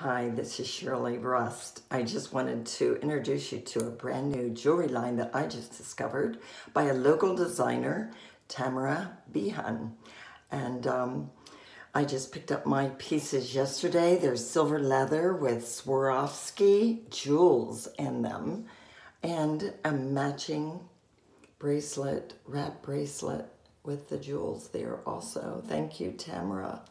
Hi, this is Shirley Rust. I just wanted to introduce you to a brand new jewelry line that I just discovered by a local designer, Tamara Behan. And um, I just picked up my pieces yesterday. They're silver leather with Swarovski jewels in them and a matching bracelet, wrap bracelet with the jewels there also. Thank you, Tamara.